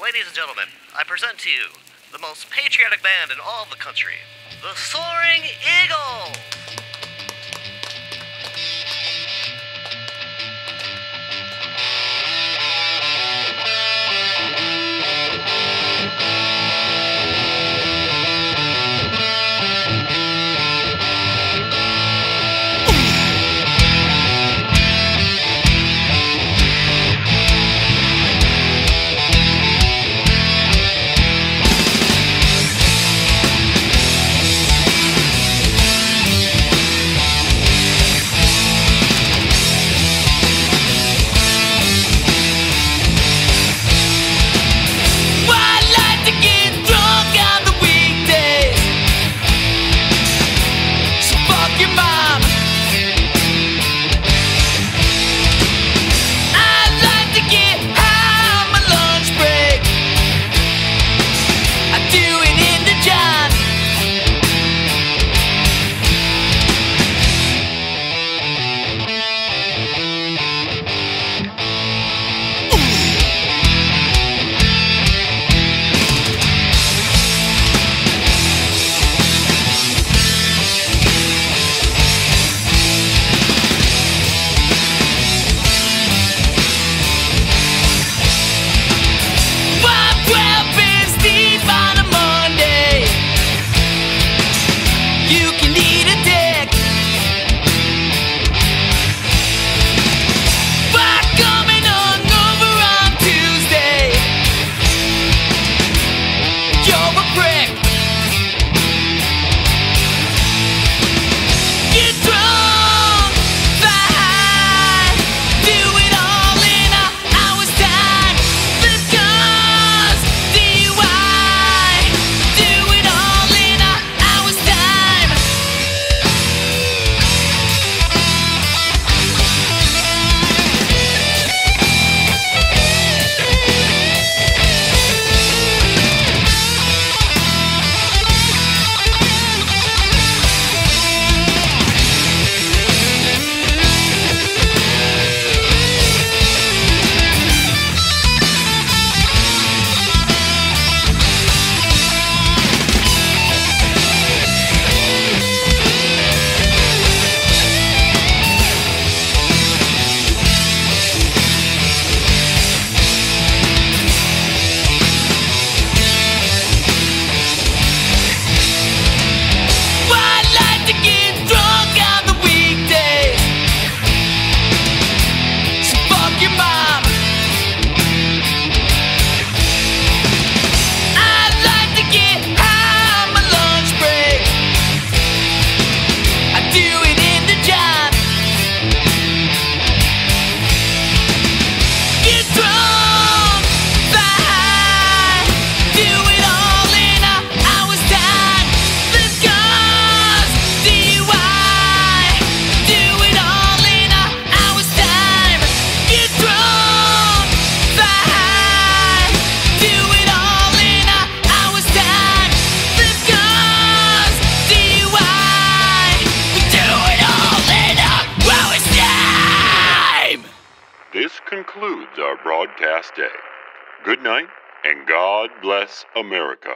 ladies and gentlemen, I present to you the most patriotic band in all the country, the Soaring Eagle! concludes our broadcast day. Good night, and God bless America.